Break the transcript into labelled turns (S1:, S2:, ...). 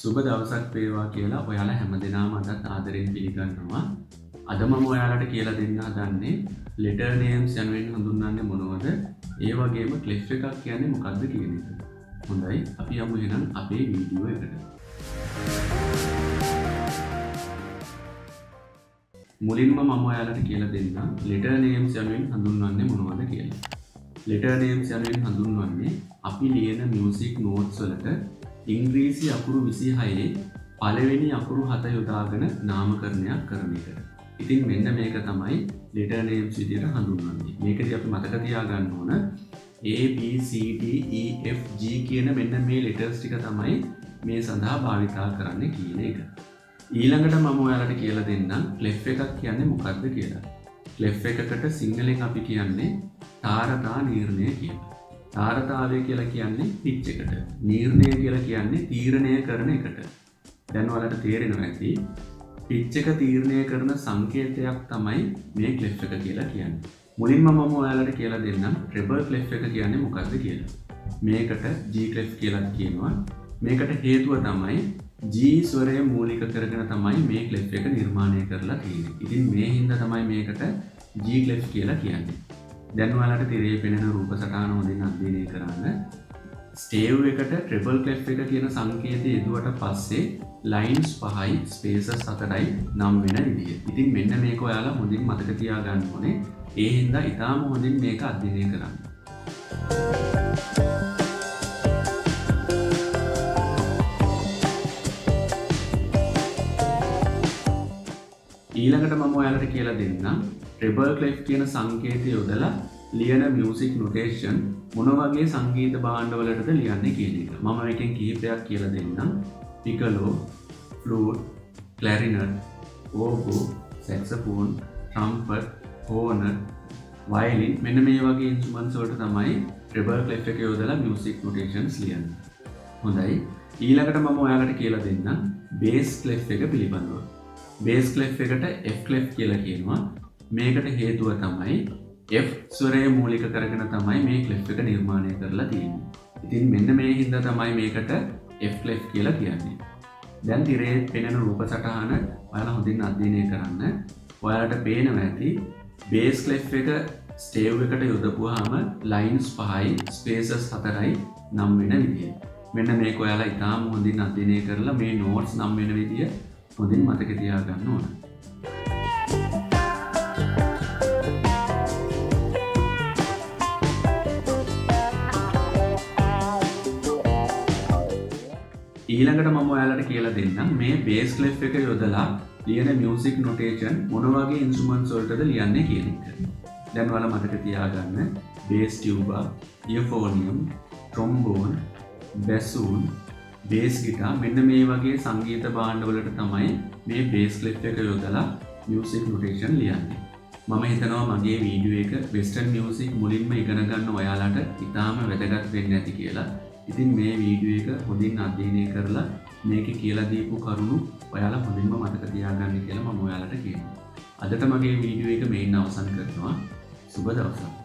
S1: සුබ දවසක් වේවා කියලා ඔයාලා හැම දෙනාම අදත් ආදරෙන් පිළිගන්නවා. අද මම ඔයාලට කියලා දෙන්න දන්නේ ලෙටර්නයම්ස් යනුවෙන් හඳුන්නන්න මොනවද? ඒ වගේම කලෙෆ් එකක් කියන්නේ මොකක්ද කියන එක. හොඳයි අපි යමු එනම් අපේ වීඩියෝ එකට. මුලින්ම මම ඔයාලට කියලා දෙන්න ලෙටර්නයම්ස් යනුවෙන් හඳුන්වන්නේ මොනවද කියලා. ලෙටර්නයම්ස් යනුවෙන් හඳුන්වන්නේ අපි ලියන මියසික් නෝට්ස් වලට ඉංග්‍රීසි අකුරු විසි හයේ පලවෙනි අකුරු හත යොදාගෙන නාමකරණයක් කරන එක. ඉතින් මෙන්න මේක තමයි ලෙටර්නයම් සිදියට හඳුන්වන්නේ. මේකද අපි මතකතියාගන්න ඕන ABCDEFG කියන මෙන්න මේ ලෙටර්ස් ටික තමයි මේ සඳහා භාවිතා කරන්න කියන එක. ඊළඟට මම ඔයාලට කියලා දෙන්නම් ලෙෆ් එකක් කියන්නේ මොකක්ද කියලා. ලෙෆ් එකකට සිංහලෙන් අපි කියන්නේ තාරතා නීර්ණය කියලා. තාරතාවය කියලා කියන්නේ පිච් එකට. නීර්ණය කියලා කියන්නේ තීරණය කරන එකට. දැන්වලට තේරෙනවා ඇති. පිච් එක තීරණය කරන සංකේතයක් තමයි මේ කලේ එක කියලා කියන්න. මුලින්ම මම ඔයාලට කියලා දෙන්නම් ට්‍රෙබල් කලේ එක කියන්නේ මොකක්ද කියලා. මේකට ජීකලේ කියලත් කියනවා. මේකට හේතුව තමයි ජීස්වරය මූලික කරගෙන තමයි මේ කලේ එක නිර්මාණය කරලා තියෙන ඉතින් මේ හින්ද තමයි මේකට ජීකලේ කියලා කියන්නේ. දැන්වාලට තිරේ පෙනෙන රූප සටාන හොඳින් අධ්‍යනය කරන්න. ස්ටේව් එකට ට්‍රබල් කලෙප් එක කියන සංකේතය යදුවට පස්සේ ලයින්ස් පහයි ස්පේසස් සතරයි නම් වෙන විදිිය. ඉතින් මෙන්න මේක ඔයාලා හොඳින් මතක තියාගන්න ඕනේ. ඒ හින්දා ඉතාම හොඳින් මේක අධ්‍යනය කරන්න. ඊළඟට මම ඔයාලට කියලා දෙන්නම්. ට්‍රෙබල් කලෙෆ් කියන සංකේතය යොදලා ලියන මියසික් නොටේෂන් මොනවගේ සංගීත බාණ්ඩවලටද ලියන්න කියන එක. මම එකෙන් කිහිපයක් කියල දෙන්නම්. Piccolo flute clarinet oboe saxophone trumpet horn violin මෙන්න මේ වගේ ඉන්සුමන්සෝට තමයි ට්‍රබල් කලේ එක යෝදලා මියසික් නොටේෂන්ස් ලියන්න. හොඳයි. ඊළඟට මම ඔයාලට කියලා දෙන්නම් බේස් කලේ එක පිළිබඳව. බේස් කලේ එකට Fලේ කියලා කියනවා. මේකට හේතුව තමයි F ස්වරය මූලික කරගෙන තමයි මේ කලේ එක නිර්මාණය කරලා තියන්නේ. ඉතින් මෙන්න මේ හින්ද තමයි මේකට Fලේ කියලා කියන්නේ. දැන් තිරේ පෙනෙන රූප සටහන ඔයාල හොඳින් අධ්‍යනය කරන්න. ඔයාලට පේනව ඇති බේස් කලේ එක ස්ටේව් එකට යොදපුහාම ලයින්ස් පහයි ස්පේසස් හතරයි නම් වෙන විදිිය. මෙන්න මේ ඔයාලා ඉතාම හොඳින් අධ්‍යනය කරලා මේ නෝට්ස් නම් වෙන විදිිය හොඳින් මතක තියාගන්න ඕන. ඊළඟට මම ඔයාලට කියලා දෙන්නම් මේ බේස් ලේ එක යොදලා ලියන මියසික් නොටේෂන් මොනවගේ ඉන්සුමන් සොල්ටද ලියන්නේ කියන එක. දැන්වල මතක තියාගන්න. බේස් ටියබා ඉයෆෝනියම් ට්‍රොම්බෝන් බැසූන් බේස් ගිටා මෙන්න මේ වගේ සංගීත බාණ්ඩවලට තමයි මේ බේස් ලේ එක යොදලා මියසික් නොටේෂන් ලියන්නේ. මම හිතනවා මගේ වීඩියෝ එක වෙස්ටන් මියසික් මුලින්ම ඉගෙනගන්න ඔයාලාට ඉතාම වැදගත් වෙන්න ඇති කියලා. ඉතින් මේ වීඩියෝ එක හොඳින් අධ්‍යයනය කරලා මේක කියලා දීපු කරුණු ඔයාලා හොඳින්ම මතක තියාගන්න කියලා මම ඔයාලට කියනවා. අදට මගේ වීඩියෝ එක මේන්න අවසන් කරනවා. සුබ දවසක්.